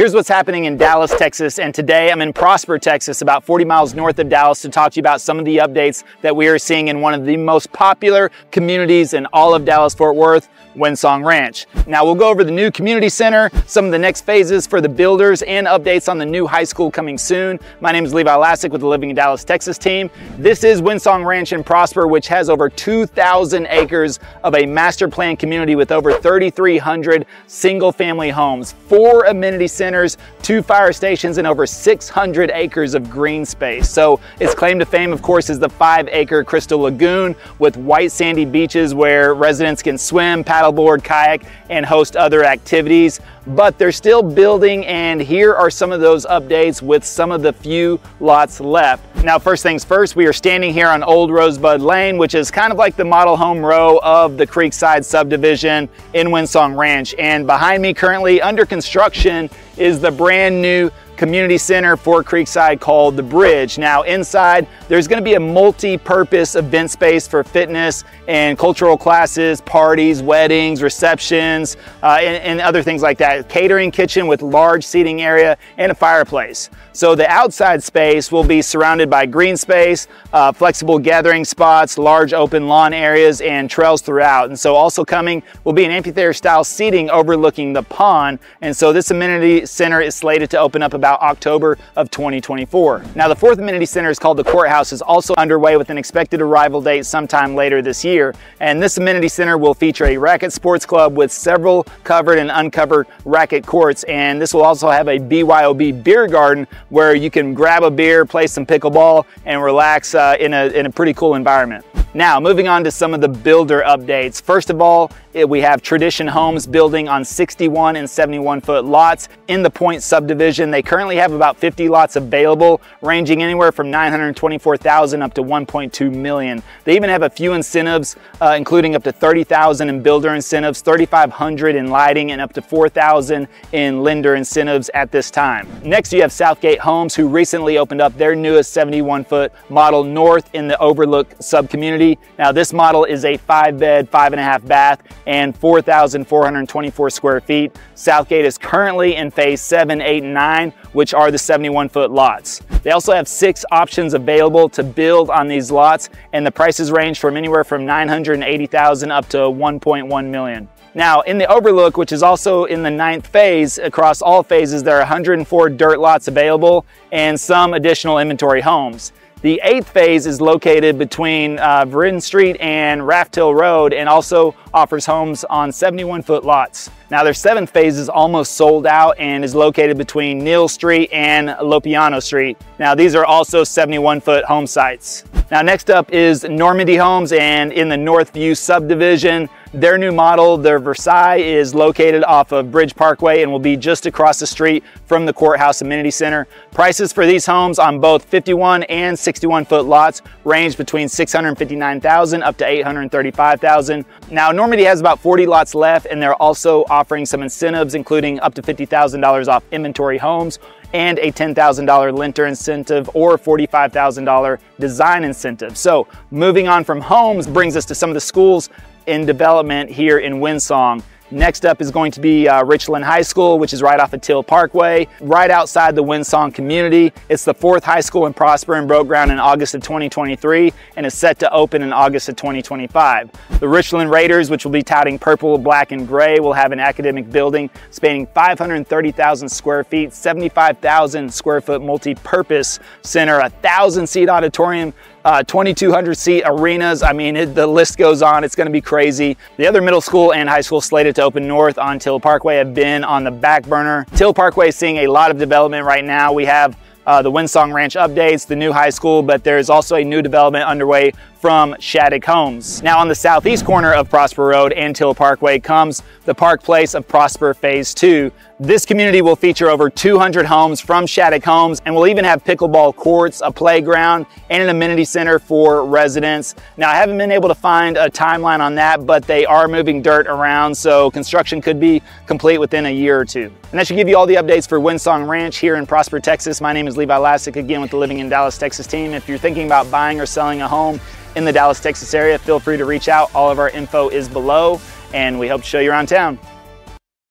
Here's what's happening in Dallas, Texas, and today I'm in Prosper, Texas, about 40 miles north of Dallas to talk to you about some of the updates that we are seeing in one of the most popular communities in all of Dallas-Fort Worth, Windsong Ranch. Now we'll go over the new community center, some of the next phases for the builders, and updates on the new high school coming soon. My name is Levi Lassick with the Living in Dallas, Texas team. This is Windsong Ranch in Prosper, which has over 2,000 acres of a master plan community with over 3,300 single family homes, four amenity centers, centers, two fire stations, and over 600 acres of green space. So its claim to fame, of course, is the five acre Crystal Lagoon with white sandy beaches where residents can swim, paddleboard, kayak, and host other activities. But they're still building, and here are some of those updates with some of the few lots left. Now, first things first, we are standing here on Old Rosebud Lane, which is kind of like the model home row of the Creekside subdivision in Windsong Ranch. And behind me currently under construction is the brand new community center for Creekside called The Bridge. Now inside, there's gonna be a multi-purpose event space for fitness and cultural classes, parties, weddings, receptions, uh, and, and other things like that. Catering kitchen with large seating area and a fireplace. So the outside space will be surrounded by green space, uh, flexible gathering spots, large open lawn areas, and trails throughout. And so also coming will be an amphitheater style seating overlooking the pond. And so this amenity center is slated to open up about about October of 2024. Now the fourth amenity center is called the Courthouse is also underway with an expected arrival date sometime later this year. And this amenity center will feature a racket sports club with several covered and uncovered racket courts. And this will also have a BYOB beer garden where you can grab a beer, play some pickleball, and relax uh, in, a, in a pretty cool environment. Now, moving on to some of the builder updates. First of all, we have Tradition Homes building on 61 and 71 foot lots in the Point subdivision. They currently have about 50 lots available, ranging anywhere from 924,000 up to 1.2 million. They even have a few incentives, uh, including up to 30,000 in builder incentives, 3,500 in lighting, and up to 4,000 in lender incentives at this time. Next, you have Southgate Homes, who recently opened up their newest 71 foot model north in the Overlook subcommunity community. Now this model is a five bed, five and a half bath and 4,424 square feet. Southgate is currently in phase seven, eight, and nine, which are the 71 foot lots. They also have six options available to build on these lots and the prices range from anywhere from 980,000 up to 1.1 million. Now, in the Overlook, which is also in the ninth phase, across all phases, there are 104 dirt lots available and some additional inventory homes. The eighth phase is located between uh, Verden Street and Raft Hill Road and also offers homes on 71 foot lots. Now their seventh phase is almost sold out and is located between Neal Street and Lopiano Street. Now these are also 71 foot home sites. Now next up is Normandy Homes and in the Northview subdivision, their new model, their Versailles, is located off of Bridge Parkway and will be just across the street from the Courthouse Amenity Center. Prices for these homes on both 51 and 61 foot lots range between 659,000 up to 835,000. Now Normandy has about 40 lots left and they're also offering some incentives including up to $50,000 off inventory homes and a $10,000 lender incentive or $45,000 design incentive. So moving on from homes brings us to some of the schools in development here in Windsong. Next up is going to be uh, Richland High School, which is right off of Teel Parkway, right outside the Windsong community. It's the fourth high school in Prosper and broke ground in August of 2023 and is set to open in August of 2025. The Richland Raiders, which will be touting purple, black, and gray, will have an academic building spanning 530,000 square feet, 75,000 square foot multi-purpose center, a thousand seat auditorium, uh, 2,200 seat arenas. I mean, it, the list goes on. It's going to be crazy. The other middle school and high school slated to open north on Teel Parkway have been on the back burner. Teel Parkway is seeing a lot of development right now. We have uh, the Windsong Ranch updates, the new high school, but there's also a new development underway from Shaddock Homes. Now on the southeast corner of Prosper Road and Teel Parkway comes the Park Place of Prosper Phase 2. This community will feature over 200 homes from Shaddock Homes and will even have pickleball courts, a playground, and an amenity center for residents. Now I haven't been able to find a timeline on that, but they are moving dirt around, so construction could be complete within a year or two. And that should give you all the updates for Windsong Ranch here in Prosper, Texas. My name is Levi Lassick, again with the Living in Dallas, Texas team. If you're thinking about buying or selling a home, in the Dallas, Texas area, feel free to reach out. All of our info is below, and we hope to show you around town.